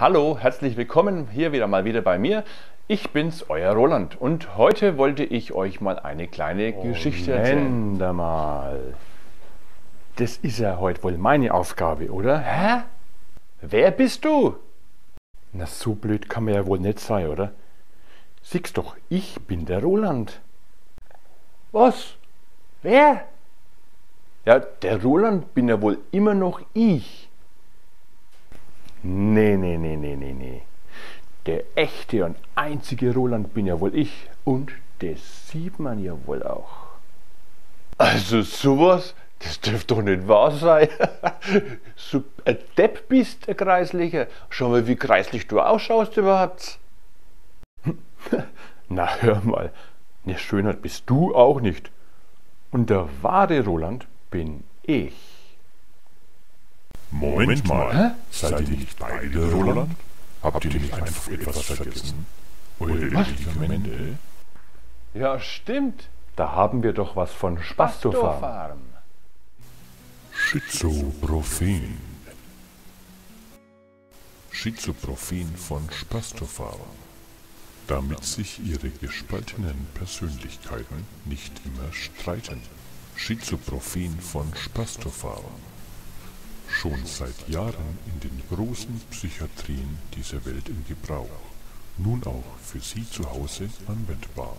Hallo, herzlich willkommen hier wieder mal wieder bei mir. Ich bin's, euer Roland und heute wollte ich euch mal eine kleine Geschichte erzählen. Moment mal. Das ist ja heute wohl meine Aufgabe, oder? Hä? Wer bist du? Na, so blöd kann man ja wohl nicht sein, oder? Siehst doch, ich bin der Roland. Was? Wer? Ja, der Roland bin ja wohl immer noch ich. Nee, nee, nee, nee, nee, nee. Der echte und einzige Roland bin ja wohl ich. Und das sieht man ja wohl auch. Also sowas, das dürfte doch nicht wahr sein. so ein Depp bist, ein Kreislicher. Schau mal, wie kreislich du ausschaust überhaupt. Na hör mal, ne Schönheit bist du auch nicht. Und der wahre Roland bin ich. Moment mal, Hä? seid ihr nicht beide Roland? Habt ihr nicht einfach etwas vergessen? Eure Medikamente? Ja, stimmt. Da haben wir doch was von Spastofarm. Schizoprophen. Schizoprophen von Spastofarm. Damit sich ihre gespaltenen Persönlichkeiten nicht immer streiten. Schizoprophen von Spastofarm. Schon seit Jahren in den großen Psychiatrien dieser Welt in Gebrauch. Nun auch für Sie zu Hause anwendbar.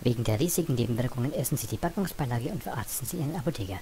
Wegen der riesigen Nebenwirkungen essen Sie die Packungsbeilage und verarzten Sie Ihren Apotheker.